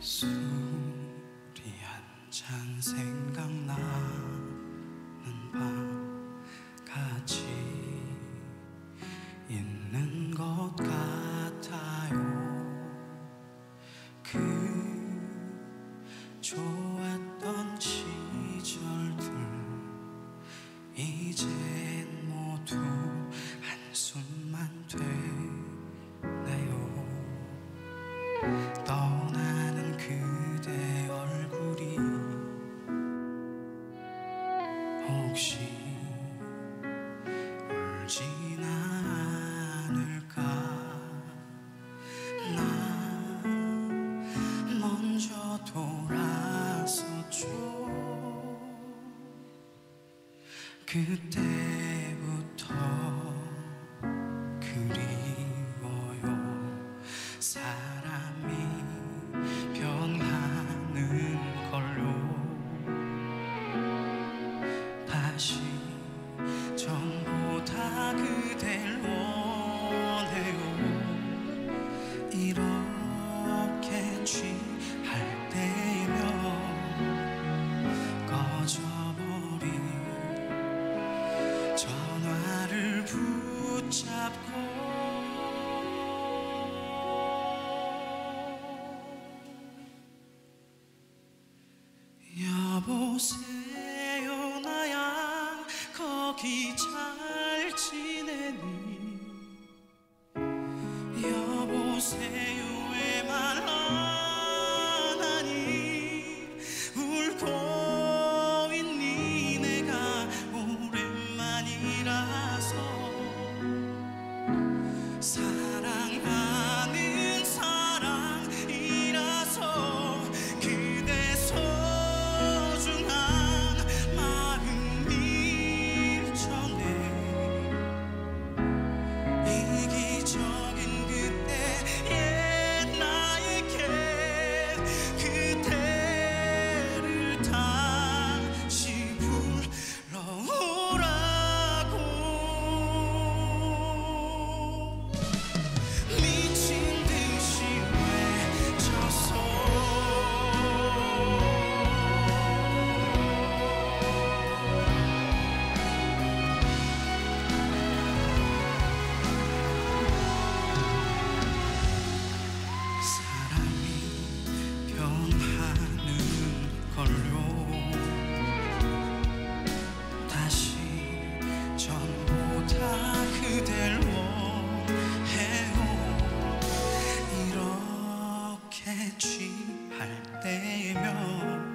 소리 한 잔 생. 그때 해취할 때면